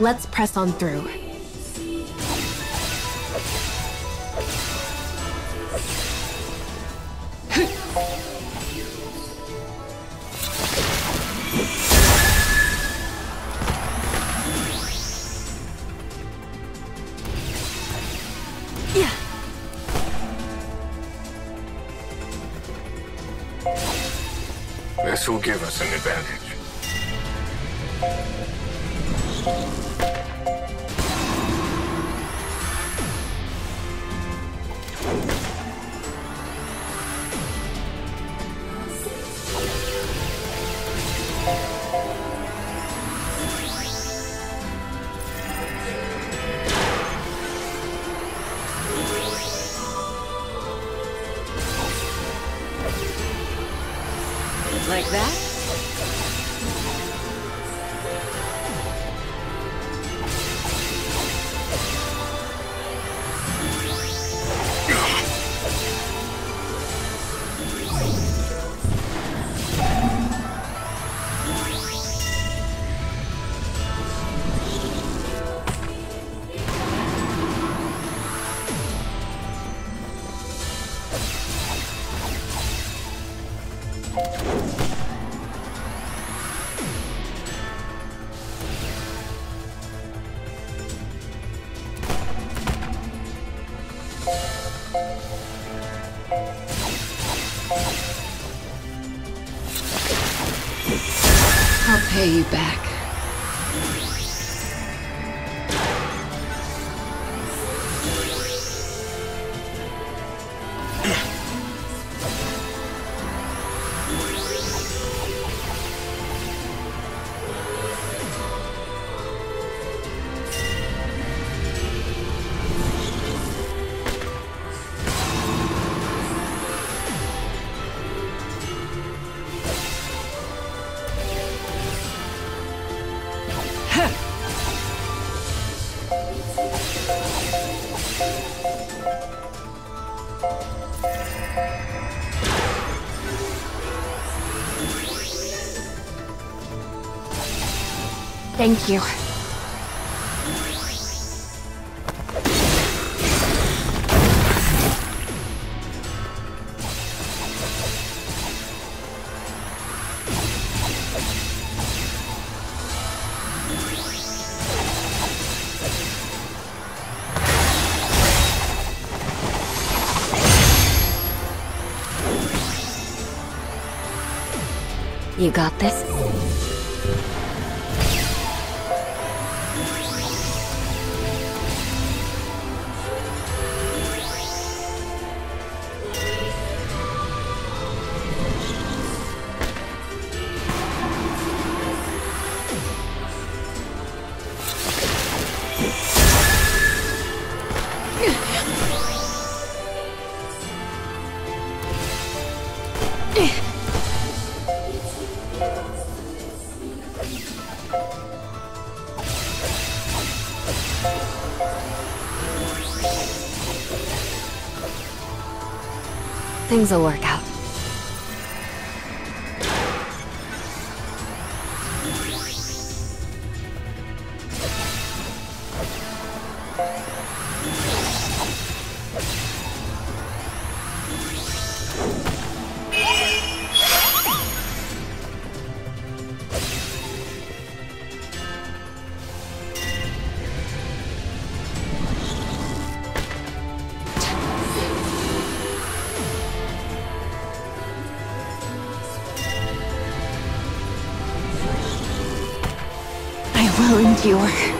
Let's press on through. This will give us an advantage. Like that? I'll pay you back. Thank you. You got this? Things will work out. Will endure.